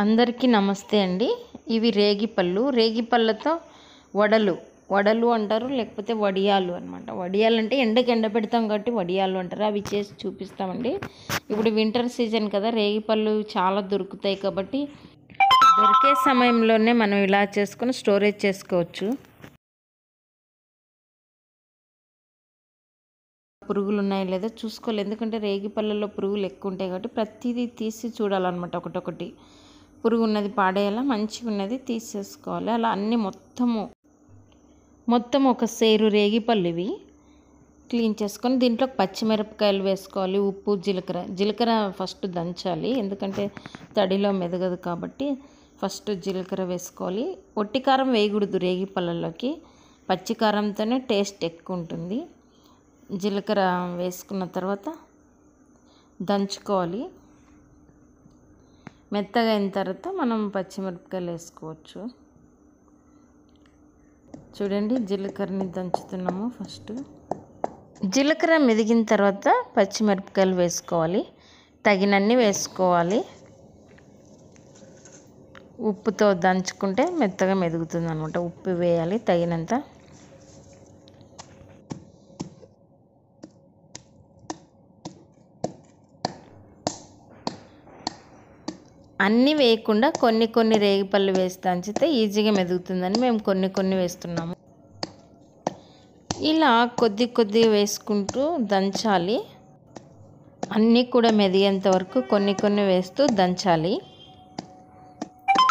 అందరికీ నమస్తే అండి. ఇవి రేగిపళ్ళు. రేగిపళ్ళతో వడలు. వడలు అంటారు లేకపోతే వడియాలు అనమాట వడియాలు అంటే ఎండకి ఎండ పెడతాం కాబట్టి వడియాలు అంటారు. అవి చేసి చూపిస్తామండి. ఇప్పుడు వింటర్ సీజన్ కదా రేగిపళ్ళు చాలా దొరుకుతాయి కాబట్టి దొరికే సమయంలోనే మనం ఇలా చేసుకొని స్టోరేజ్ చేసుకోవచ్చు. పురుగులు ఉన్నాయో లేదో చూసుకోవాలి. ఎందుకంటే రేగి పళ్ళల్లో పురుగులు ఎక్కువ ఉంటాయి కాబట్టి ప్రతిదీ తీసి చూడాలన్నమాట ఒకటొకటి. పురుగు ఉన్నది పాడేయాలా మంచిగా ఉన్నది తీసేసుకోవాలి. అలా అన్నీ మొత్తము మొత్తం ఒక సేరు రేగిపళ్ళు ఇవి క్లీన్ చేసుకొని దీంట్లో పచ్చిమిరపకాయలు వేసుకోవాలి ఉప్పు జీలకర్ర. జీలకర్ర ఫస్ట్ దంచాలి ఎందుకంటే తడిలో మెదగదు కాబట్టి ఫస్ట్ జీలకర్ర వేసుకోవాలి. ఒట్టి కారం వేయకూడదు రేగి పళ్ళల్లోకి. పచ్చి కారంతోనే టేస్ట్ ఎక్కువ ఉంటుంది. జీలకర్ర వేసుకున్న తర్వాత దంచుకోవాలి. మెత్తగా అయిన తర్వాత మనం పచ్చిమిరపకాయలు వేసుకోవచ్చు. చూడండి జీలకర్రని దంచుతున్నాము ఫస్ట్. జీలకర్ర మెదిగిన తర్వాత పచ్చిమిరపకాయలు వేసుకోవాలి. తగినన్ని వేసుకోవాలి. ఉప్పుతో దంచుకుంటే మెత్తగా మెదుగుతుంది అనమాట ఉప్పు వేయాలి తగినంత. అన్నీ వేయకుండా కొన్ని కొన్ని రేగిపళ్ళు వేసి దంచితే ఈజీగా మెదుగుతుందని మేము కొన్ని కొన్ని వేస్తున్నాము. ఇలా కొద్ది కొద్ది వేసుకుంటూ దంచాలి. అన్నీ కూడా మెదిగేంత వరకు కొన్ని కొన్ని వేస్తూ దంచాలి.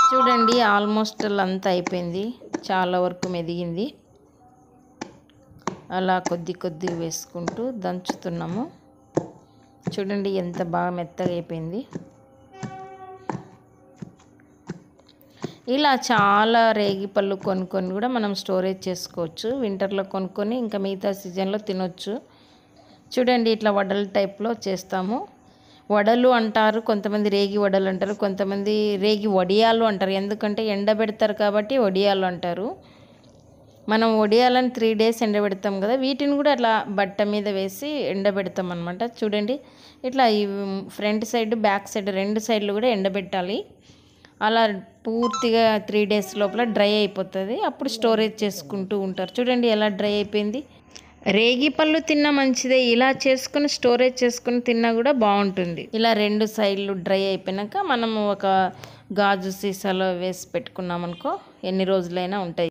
చూడండి ఆల్మోస్ట్ అంతా అయిపోయింది. చాలా వరకు మెదిగింది. అలా కొద్ది కొద్ది వేసుకుంటూ దంచుతున్నాము. చూడండి ఎంత బాగా మెత్తగా అయిపోయింది. ఇలా చాలా రేగి పళ్ళు కొనుక్కొని కూడా మనం స్టోరేజ్ చేసుకోవచ్చు. వింటర్లో కొనుక్కొని ఇంకా మిగతా సీజన్లో తినొచ్చు. చూడండి ఇట్లా వడల టైప్లో చేస్తాము. వడలు అంటారు కొంతమంది రేగి వడలు అంటారు కొంతమంది రేగి వడియాలు అంటారు. ఎందుకంటే ఎండబెడతారు కాబట్టి వడియాలు అంటారు. మనం వడియాలని త్రీ డేస్ ఎండబెడతాం కదా వీటిని కూడా అట్లా బట్ట మీద వేసి ఎండబెడతాం అనమాట చూడండి ఇట్లా ఈ ఫ్రంట్ సైడ్ బ్యాక్ సైడ్ రెండు సైడ్లు కూడా ఎండబెట్టాలి అలా పూర్తిగా త్రీ డేస్ లోపల డ్రై అయిపోతుంది. అప్పుడు స్టోరేజ్ చేసుకుంటూ ఉంటారు. చూడండి ఎలా డ్రై అయిపోయింది. రేగి పళ్ళు తిన్నా మంచిదే. ఇలా చేసుకుని స్టోరేజ్ చేసుకుని తిన్నా కూడా బాగుంటుంది. ఇలా రెండు సైడ్లు డ్రై అయిపోయినాక మనము ఒక గాజు సీసాలో వేసి పెట్టుకున్నాం అనుకో ఎన్ని రోజులైనా ఉంటాయి.